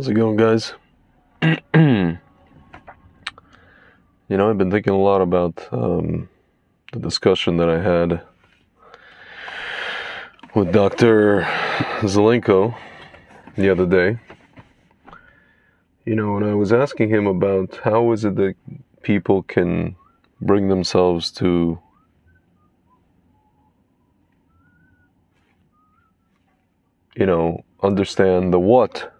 How's it going, guys? you know, I've been thinking a lot about um, the discussion that I had with Dr. Zelenko the other day. You know, and I was asking him about how is it that people can bring themselves to you know, understand the what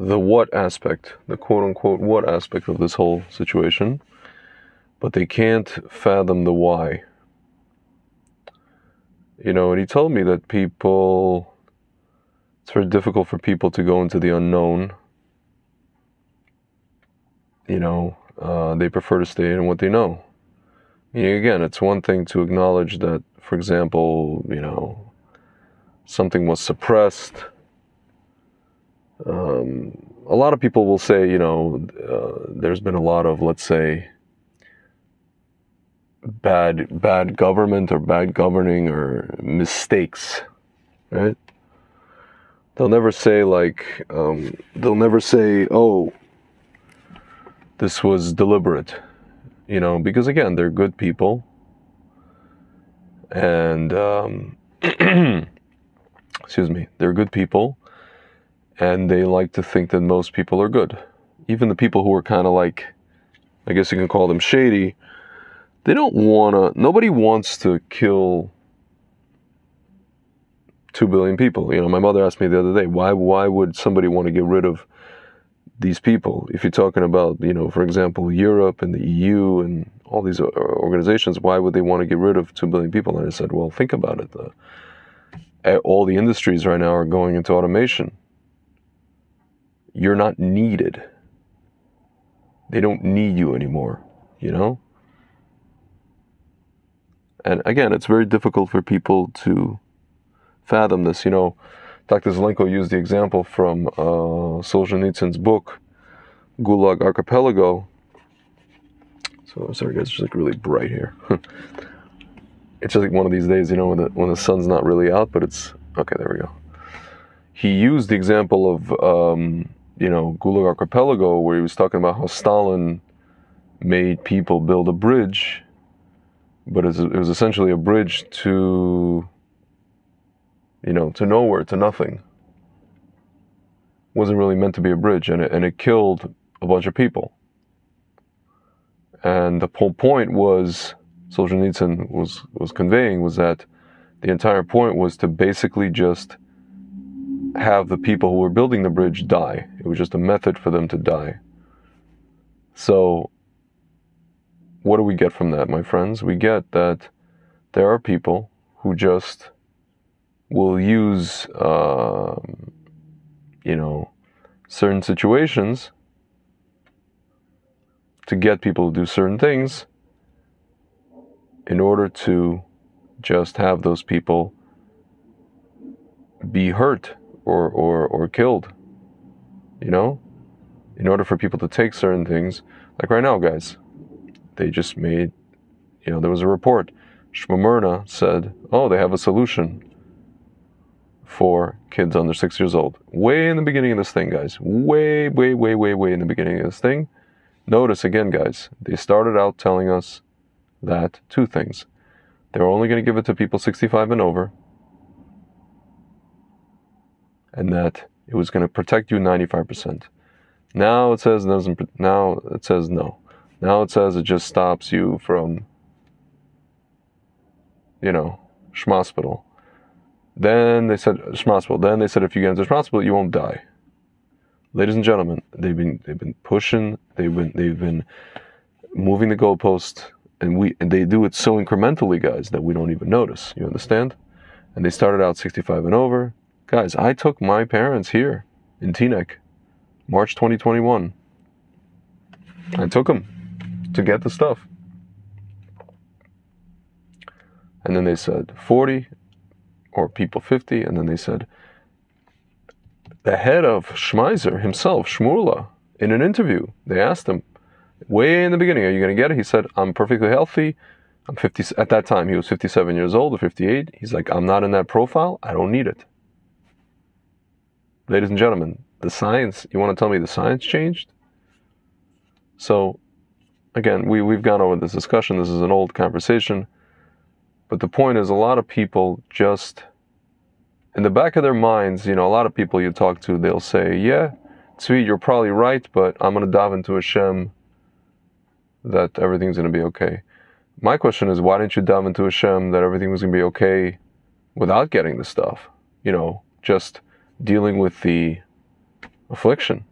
the what aspect, the quote unquote what aspect of this whole situation, but they can't fathom the why. You know, and he told me that people, it's very difficult for people to go into the unknown. You know, uh, they prefer to stay in what they know. Meaning, again, it's one thing to acknowledge that, for example, you know, something was suppressed um, a lot of people will say, you know, uh, there's been a lot of, let's say, bad bad government or bad governing or mistakes, right? They'll never say like, um, they'll never say, oh, this was deliberate, you know, because again, they're good people, and um, excuse me, they're good people and they like to think that most people are good. Even the people who are kind of like, I guess you can call them shady, they don't want to, nobody wants to kill 2 billion people. You know, my mother asked me the other day, why, why would somebody want to get rid of these people? If you're talking about, you know, for example, Europe and the EU and all these organizations, why would they want to get rid of 2 billion people? And I said, well, think about it. Uh, all the industries right now are going into automation you're not needed. They don't need you anymore, you know? And again, it's very difficult for people to fathom this. You know, Dr. Zelenko used the example from uh, Solzhenitsyn's book, Gulag Archipelago. So, sorry guys, it's just like really bright here. it's just like one of these days, you know, when the, when the sun's not really out, but it's, okay, there we go. He used the example of um, you know, Gulag Archipelago, where he was talking about how Stalin made people build a bridge, but it was essentially a bridge to, you know, to nowhere, to nothing. It wasn't really meant to be a bridge, and it, and it killed a bunch of people. And the whole point was, Solzhenitsyn was, was conveying was that the entire point was to basically just have the people who were building the bridge die. It was just a method for them to die. So, what do we get from that, my friends? We get that there are people who just will use, uh, you know, certain situations to get people to do certain things in order to just have those people be hurt or, or, or killed. You know? In order for people to take certain things, like right now, guys, they just made, you know, there was a report. Shmamurna said, oh, they have a solution for kids under six years old. Way in the beginning of this thing, guys. Way, way, way, way, way in the beginning of this thing. Notice again, guys, they started out telling us that two things. They're only going to give it to people 65 and over, and that it was going to protect you 95%. Now it says doesn't. Now it says no. Now it says it just stops you from, you know, schmospital. Then they said schmospital. Then they said if you get into schmospital, you won't die. Ladies and gentlemen, they've been they've been pushing. They've been they've been moving the goalpost, and we and they do it so incrementally, guys, that we don't even notice. You understand? And they started out 65 and over. Guys, I took my parents here in Teaneck, March 2021. I took them to get the stuff. And then they said 40 or people 50. And then they said, the head of Schmeiser himself, Shmurla, in an interview, they asked him way in the beginning, Are you going to get it? He said, I'm perfectly healthy. I'm 50. At that time, he was 57 years old or 58. He's like, I'm not in that profile. I don't need it. Ladies and gentlemen, the science, you want to tell me the science changed? So, again, we, we've gone over this discussion. This is an old conversation. But the point is, a lot of people just, in the back of their minds, you know, a lot of people you talk to, they'll say, yeah, Tzvi, you're probably right, but I'm going to dive into Hashem that everything's going to be okay. My question is, why didn't you dive into Hashem that everything was going to be okay without getting the stuff? You know, just dealing with the affliction.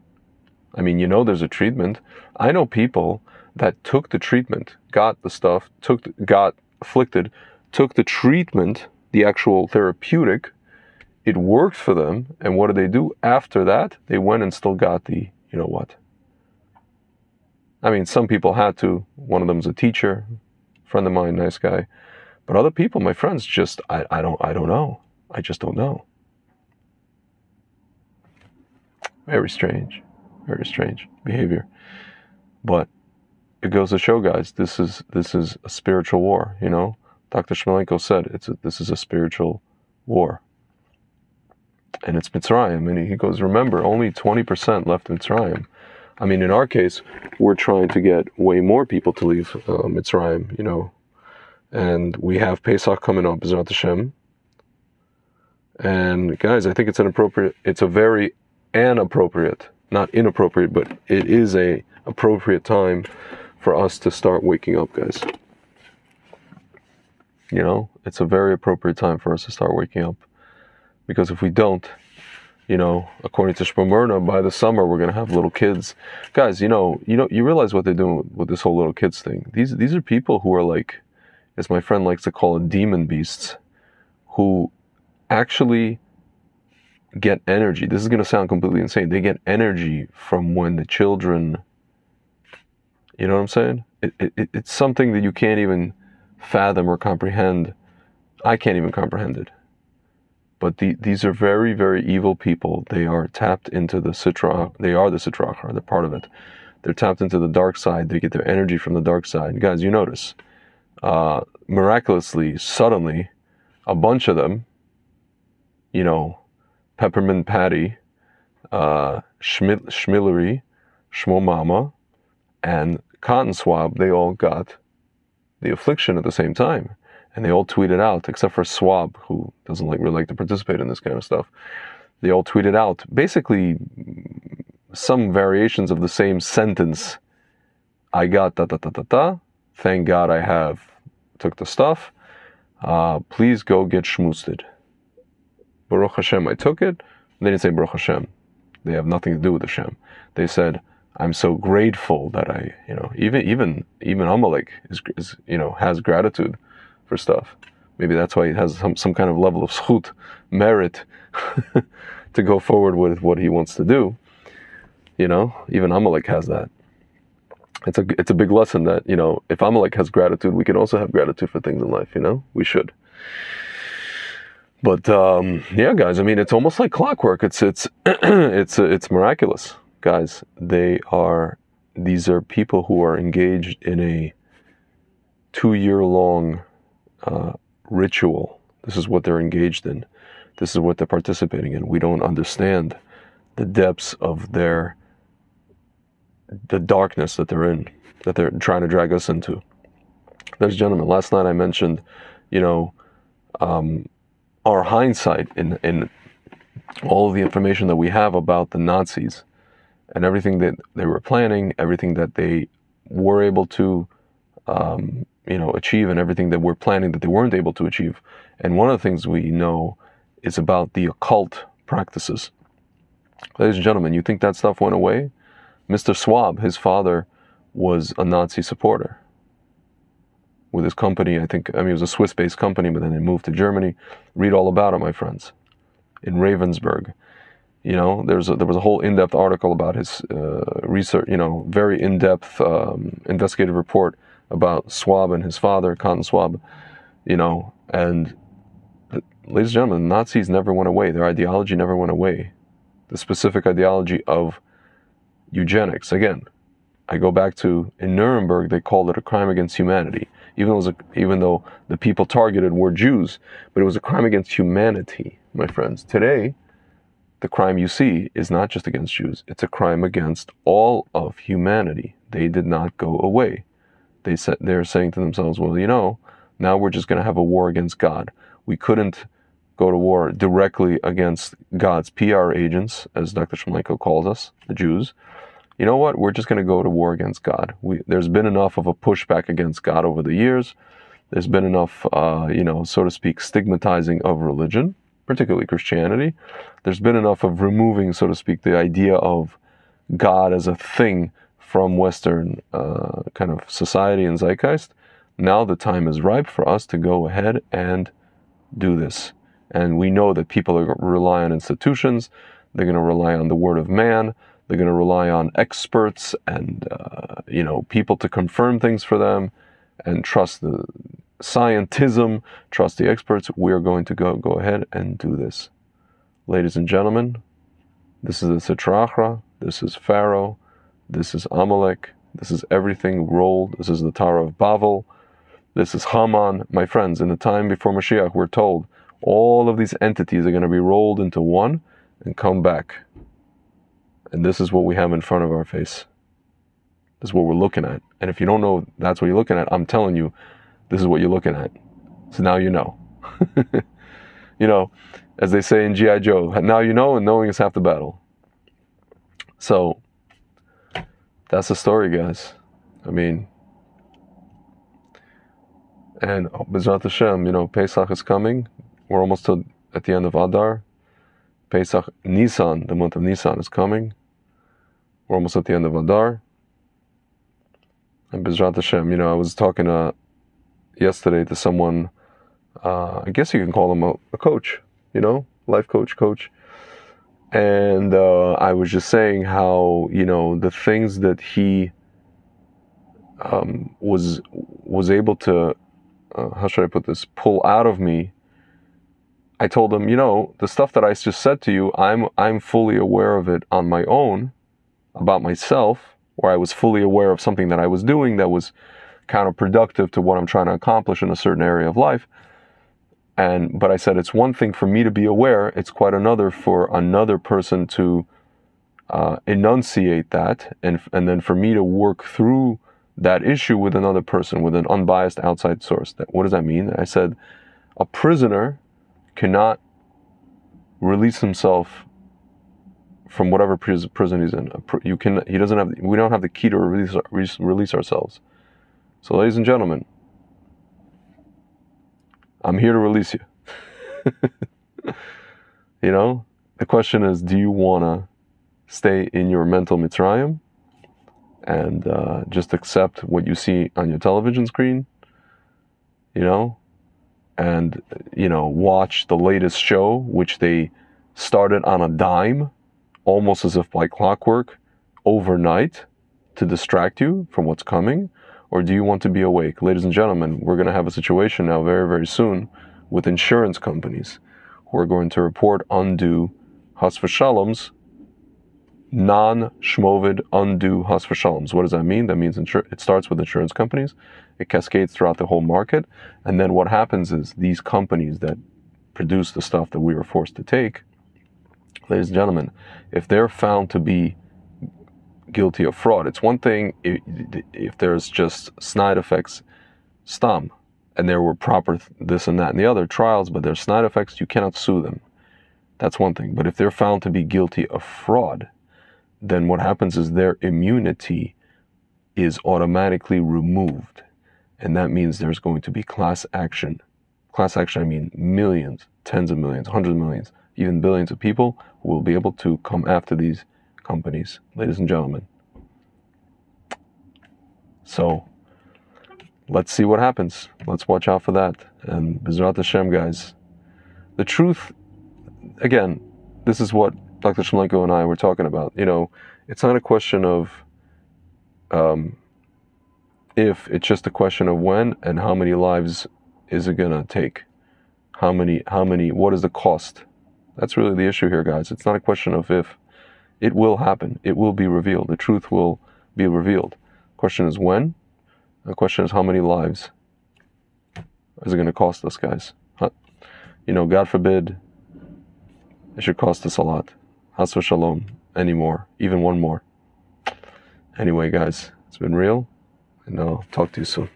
I mean, you know, there's a treatment. I know people that took the treatment, got the stuff, took, got afflicted, took the treatment, the actual therapeutic, it worked for them, and what did they do after that? They went and still got the, you know what? I mean, some people had to. One of them's a teacher, friend of mine, nice guy. But other people, my friends, just I, I don't I don't know. I just don't know. Very strange. Very strange behavior. But it goes to show guys, this is this is a spiritual war, you know? Dr. Shmelenko said it's a, this is a spiritual war. And it's Mitzrayim. And he goes, remember, only 20% left Mitzrayim. I mean, in our case, we're trying to get way more people to leave uh, Mitzrayim, you know. And we have Pesach coming up, Bezrat Hashem. And guys, I think it's an appropriate, it's a very inappropriate, not inappropriate, but it is a appropriate time for us to start waking up, guys. You know, it's a very appropriate time for us to start waking up. Because if we don't, you know, according to Shmurna, by the summer we're gonna have little kids. Guys, you know, you know, you realize what they're doing with, with this whole little kids thing. These these are people who are like, as my friend likes to call it, demon beasts, who actually get energy. This is gonna sound completely insane. They get energy from when the children. You know what I'm saying? It, it, it's something that you can't even fathom or comprehend. I can't even comprehend it. But the, these are very, very evil people. They are tapped into the Sitra. They are the Sitra Achra. They're part of it. They're tapped into the dark side. They get their energy from the dark side. Guys, you notice, uh, miraculously, suddenly, a bunch of them, you know, Peppermint Patty, uh, Schmillery, Shmo Mama, and Cotton Swab, they all got the affliction at the same time and they all tweeted out, except for Swab, who doesn't like really like to participate in this kind of stuff. They all tweeted out basically some variations of the same sentence. I got da da da da da. Thank God I have took the stuff. Uh, please go get shmoosted. Baruch Hashem, I took it. They didn't say Baruch Hashem. They have nothing to do with Hashem. They said, I'm so grateful that I, you know, even even even Amalek is, is you know has gratitude for stuff. Maybe that's why he has some, some kind of level of schut, merit, to go forward with what he wants to do. You know, even Amalek has that. It's a it's a big lesson that you know if Amalek has gratitude, we can also have gratitude for things in life. You know, we should. But um, yeah, guys, I mean, it's almost like clockwork. It's it's it's it's miraculous, guys. They are these are people who are engaged in a two year long uh, ritual. This is what they're engaged in. This is what they're participating in. We don't understand the depths of their the darkness that they're in, that they're trying to drag us into. There's gentlemen. Last night I mentioned, you know, um, our hindsight in in all of the information that we have about the Nazis and everything that they were planning, everything that they were able to um, you know, achieve and everything that we're planning that they weren't able to achieve. And one of the things we know is about the occult practices. Ladies and gentlemen, you think that stuff went away? Mr. Swab, his father, was a Nazi supporter. With his company, I think, I mean, it was a Swiss based company, but then they moved to Germany. Read all about it, my friends. In Ravensburg. You know, there's a, there was a whole in depth article about his uh, research, you know, very in depth um, investigative report about Swab and his father, Cotton Swab, you know, and ladies and gentlemen, the Nazis never went away. Their ideology never went away. The specific ideology of eugenics. Again, I go back to in Nuremberg, they called it a crime against humanity, even though, a, even though the people targeted were Jews, but it was a crime against humanity, my friends. Today, the crime you see is not just against Jews, it's a crime against all of humanity. They did not go away. They said they're saying to themselves, well, you know, now we're just going to have a war against God. We couldn't go to war directly against God's PR agents, as Dr. Shmalenko calls us, the Jews. You know what? We're just going to go to war against God. We, there's been enough of a pushback against God over the years. There's been enough, uh, you know, so to speak, stigmatizing of religion particularly Christianity, there's been enough of removing, so to speak, the idea of God as a thing from Western uh, kind of society and zeitgeist. Now the time is ripe for us to go ahead and do this. And we know that people are rely on institutions, they're going to rely on the word of man, they're going to rely on experts and, uh, you know, people to confirm things for them and trust the scientism, trust the experts. We're going to go, go ahead and do this. Ladies and gentlemen, this is the Sitra Achra, this is Pharaoh, this is Amalek, this is everything rolled, this is the Tower of Babel, this is Haman. My friends, in the time before Mashiach, we're told all of these entities are going to be rolled into one and come back. And this is what we have in front of our face. This is what we're looking at. And if you don't know that's what you're looking at, I'm telling you, this is what you're looking at. So now you know. you know, as they say in G.I. Joe, now you know, and knowing is half the battle. So that's the story, guys. I mean, and oh, Bezrat Hashem, you know, Pesach is coming. We're almost to, at the end of Adar. Pesach, Nisan, the month of Nisan is coming. We're almost at the end of Adar. And Bezrat Hashem, you know, I was talking to yesterday to someone, uh, I guess you can call him a, a, coach, you know, life coach, coach. And uh, I was just saying how, you know, the things that he um, was was able to, uh, how should I put this, pull out of me. I told him, you know, the stuff that I just said to you, I'm I'm fully aware of it on my own, about myself, where I was fully aware of something that I was doing that was counterproductive to what I'm trying to accomplish in a certain area of life. And but I said it's one thing for me to be aware; it's quite another for another person to uh, enunciate that, and and then for me to work through that issue with another person, with an unbiased outside source. That what does that mean? I said a prisoner cannot release himself from whatever prison he's in. You can. He doesn't have. We don't have the key to release release ourselves. So, ladies and gentlemen, I'm here to release you. you know, the question is do you want to stay in your mental Mitzrayim and uh, just accept what you see on your television screen? You know, and, you know, watch the latest show, which they started on a dime, almost as if by clockwork, overnight to distract you from what's coming or do you want to be awake? Ladies and gentlemen, we're going to have a situation now very, very soon with insurance companies who are going to report undue Hasvashaloms, non shmovid undue Hasvashaloms. What does that mean? That means insur- it starts with insurance companies, it cascades throughout the whole market, and then what happens is these companies that produce the stuff that we were forced to take, ladies and gentlemen, if they're found to be guilty of fraud. It's one thing if, if there's just snide effects, stum, and there were proper this and that and the other trials, but there's snide effects, you cannot sue them. That's one thing. But if they're found to be guilty of fraud, then what happens is their immunity is automatically removed. And that means there's going to be class action. Class action, I mean millions, tens of millions, hundreds of millions, even billions of people will be able to come after these companies, ladies and gentlemen. So let's see what happens. Let's watch out for that. And Bezrat Hashem, guys. The truth, again, this is what Dr. Shmalenko and I were talking about. You know, it's not a question of um, if, it's just a question of when and how many lives is it going to take. How many, how many, what is the cost? That's really the issue here, guys. It's not a question of if. It will happen. It will be revealed. The truth will be revealed. Question is when. The question is how many lives is it going to cost us, guys? You know, God forbid, it should cost us a lot. Chas Shalom anymore, even one more. Anyway, guys, it's been real, and I'll talk to you soon.